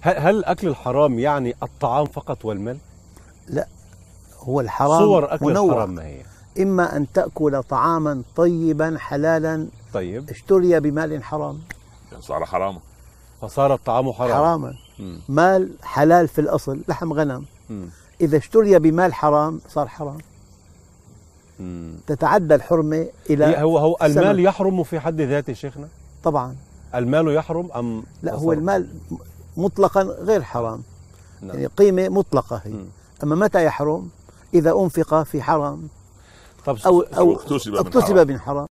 هل, هل أكل الحرام يعني الطعام فقط والمال؟ هو الحرام صور أكل منوع الحرام ما هي؟ إما أن تأكل طعاما طيبا حلالا. طيب. اشتري بمال حرام. صار حرام. فصار الطعام حرام. حراما مم. مال حلال في الأصل لحم غنم. مم. إذا اشتري بمال حرام صار حرام. مم. تتعدى الحرمة إلى هو هو. المال يحرم في حد ذاته شيخنا؟ طبعا. المال يحرم أم لا هو؟ المال مطلقا غير حرام نعم. يعني قيمة مطلقة هي مم. أما متى يحرم إذا أنفق في حرام طب أو أو اكتسب من حرام. من حرام